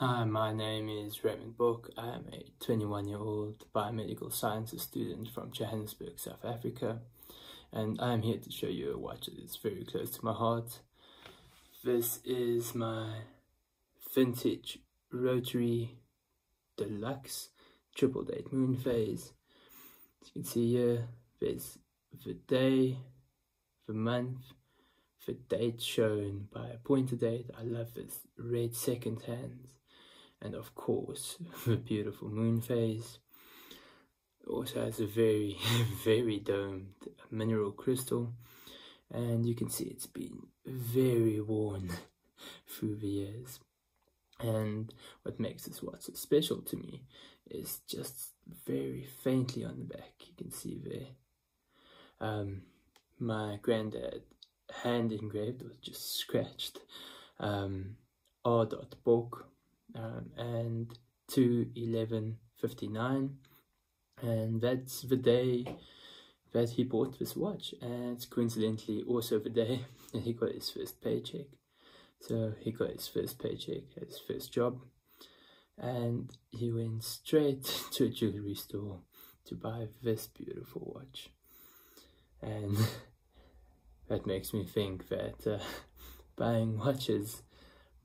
Hi, my name is Raymond Bock. I am a 21 year old biomedical sciences student from Johannesburg, South Africa, and I am here to show you a watch that is very close to my heart. This is my vintage rotary deluxe triple date moon phase. As you can see here, there's the day, the month, the date shown by a pointer date. I love this red second hands and of course the beautiful moon phase also has a very very domed mineral crystal. And you can see it's been very worn through the years. And what makes this watch so special to me is just very faintly on the back. You can see there. Um, my granddad hand engraved was just scratched um, R. Bock um, and to 11.59 and that's the day that he bought this watch. And coincidentally also the day that he got his first paycheck. So he got his first paycheck his first job. And he went straight to a jewelry store to buy this beautiful watch. And that makes me think that uh, buying watches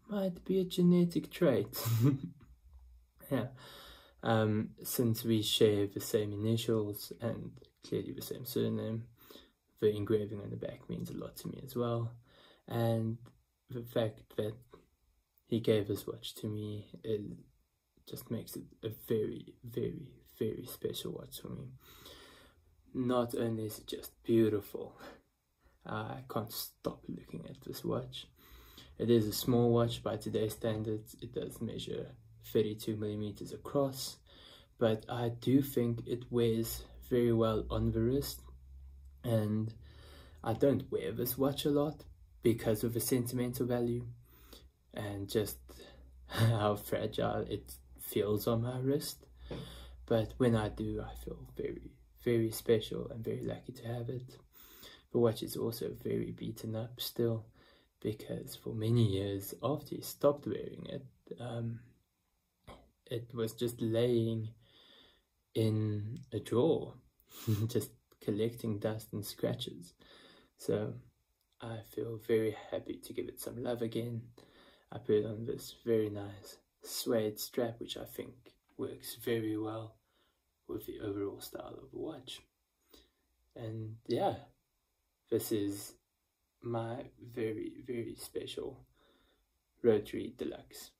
might be a genetic trait. yeah. Um, since we share the same initials and clearly the same surname, the engraving on the back means a lot to me as well. And the fact that he gave this watch to me it just makes it a very, very, very special watch for me. Not only is it just beautiful, I can't stop looking at this watch. It is a small watch by today's standards. It does measure 32 millimeters across, but I do think it wears very well on the wrist. And I don't wear this watch a lot because of the sentimental value and just how fragile it feels on my wrist. But when I do, I feel very, very special and very lucky to have it. The watch is also very beaten up still because for many years after he stopped wearing it, um, it was just laying in a drawer, just collecting dust and scratches. So I feel very happy to give it some love again. I put it on this very nice suede strap, which I think works very well with the overall style of the watch. And yeah, this is my very, very special Rotary Deluxe.